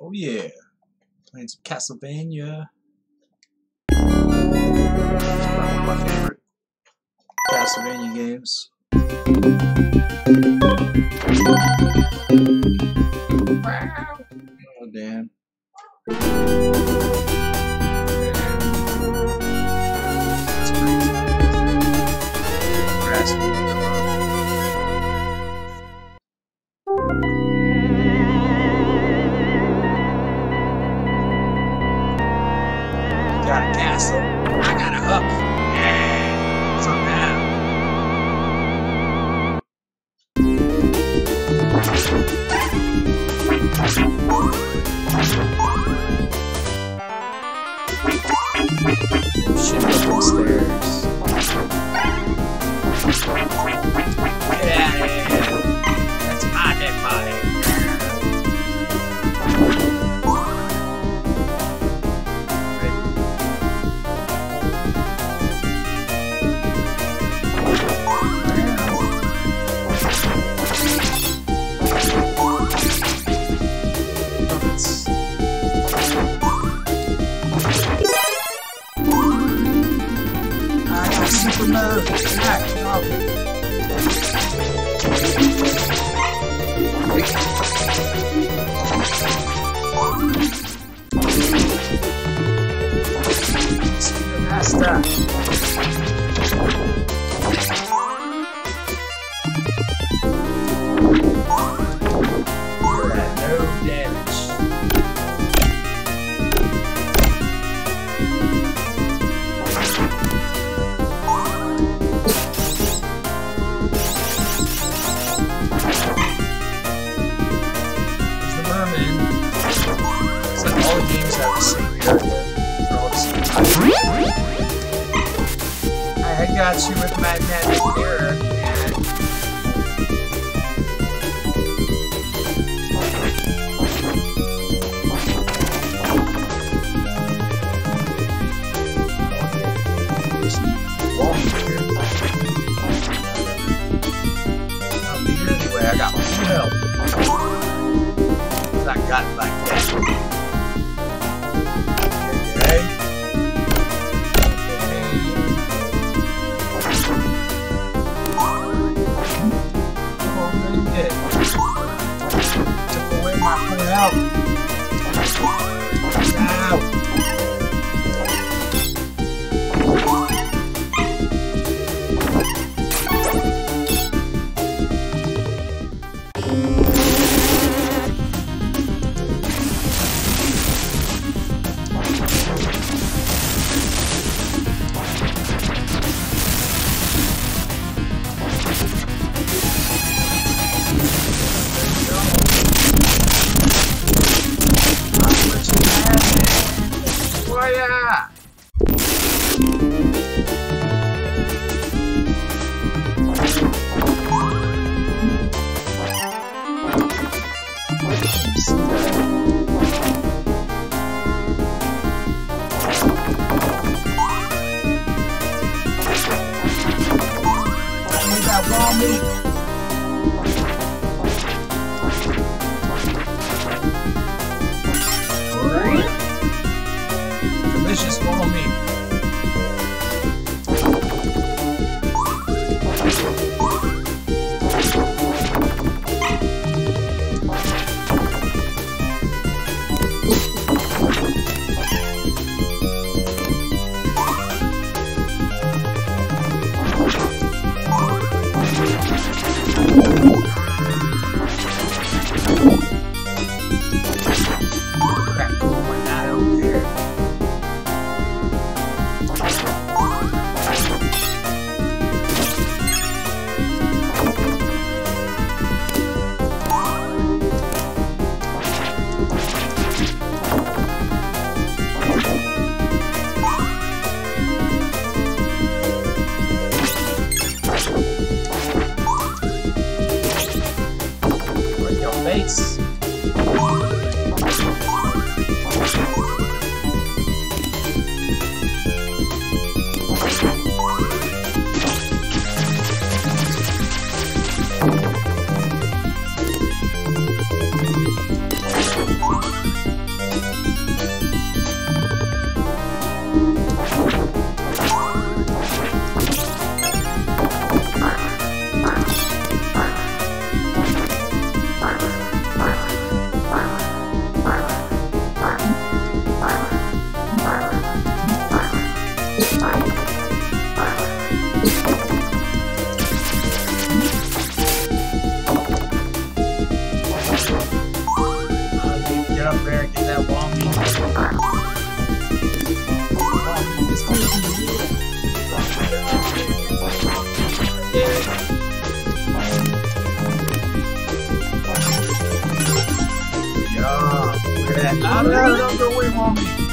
Oh yeah. Playing some Castlevania. It's probably my favorite Castlevania games. Oh damn. no, snack, Master. She you with my mirror. や mates. That. No, no, no, don't go away,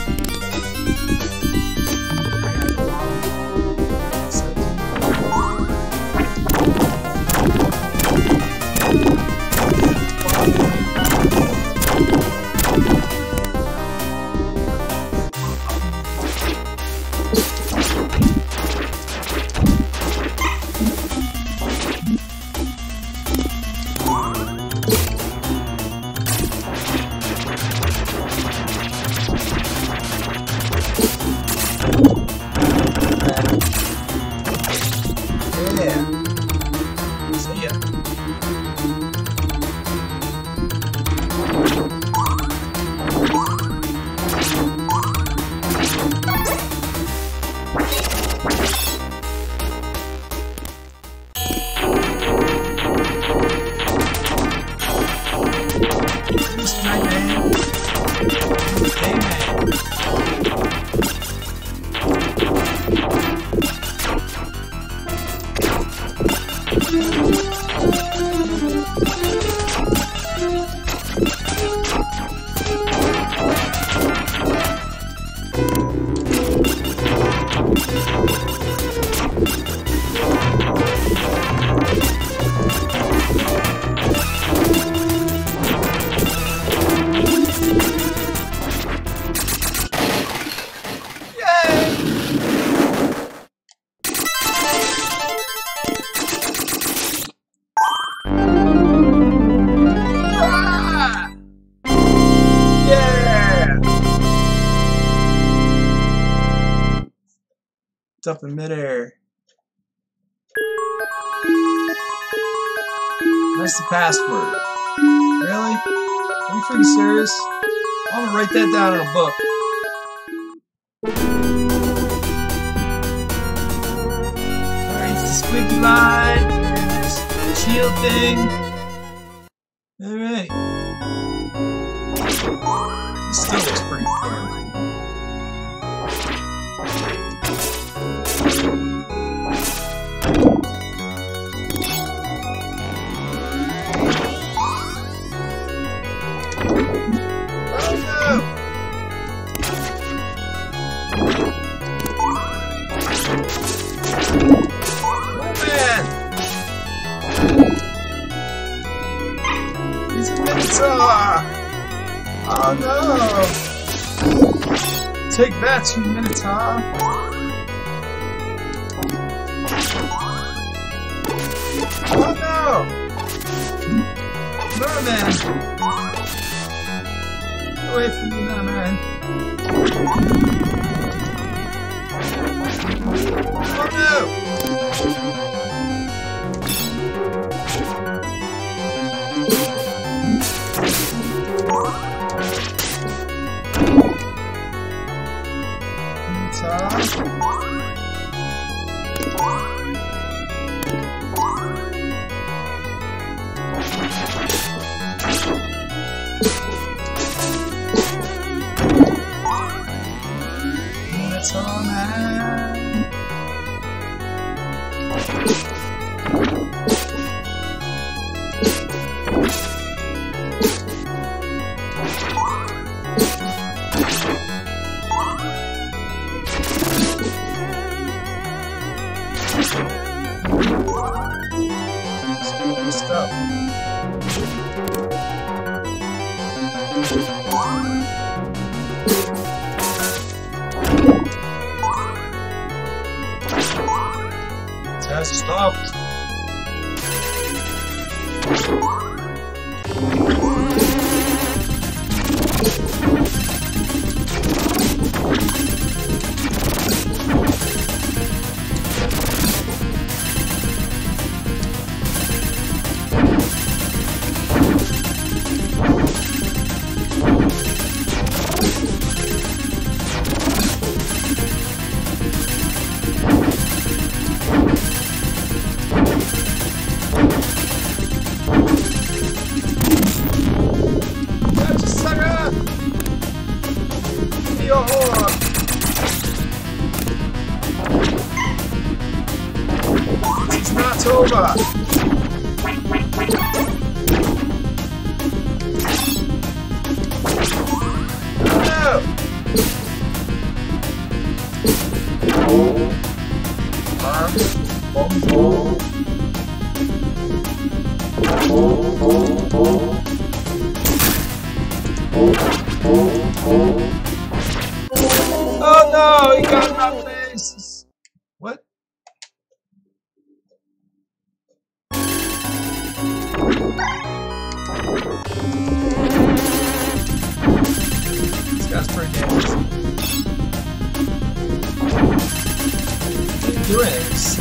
It's up in midair. That's the password. Really? Are you freaking serious? I'm gonna write that down in a book. Alright, it's line, shield thing. Alright. This still looks pretty fun. Take that, you Minotaur! Oh no! Merman! Get away from me, Merman! Oh no!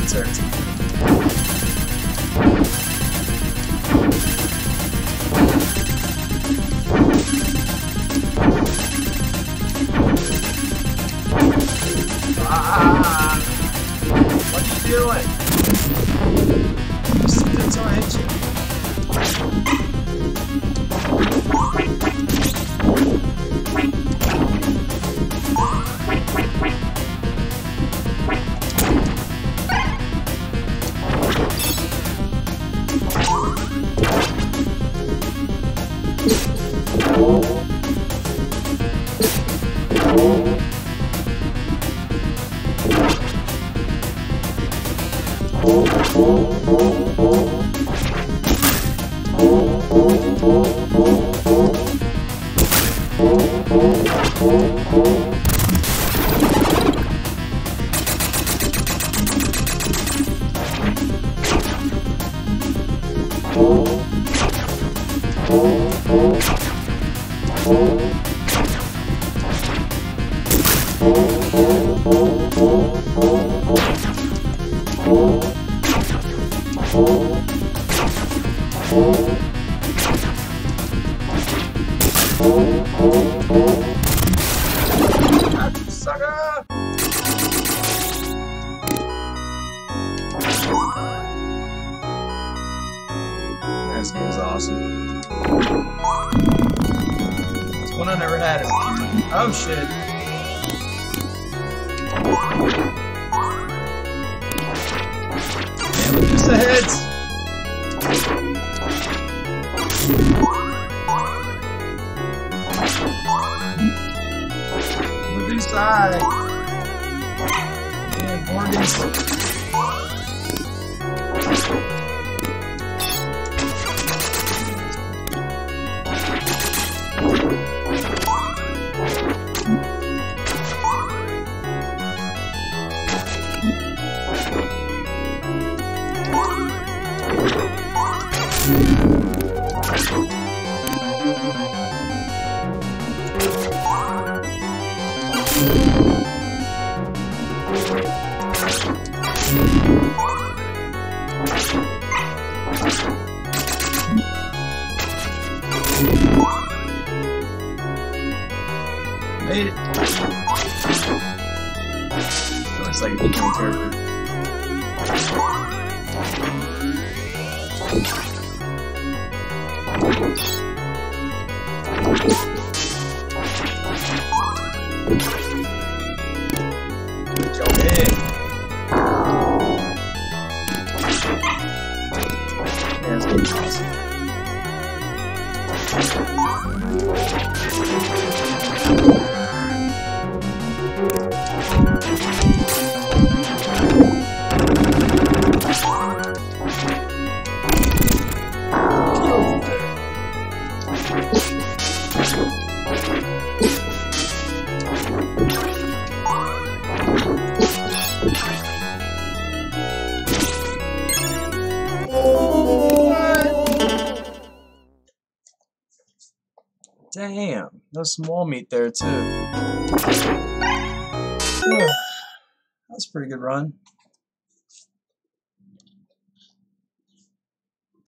There. Ah! What are you doing? Just sit there until I hit you. Sucker! This game's awesome. It's one I never had a. Oh shit. Damn it, just the heads! Look inside! Yeah, like a Some wall meat there too. That's a pretty good run.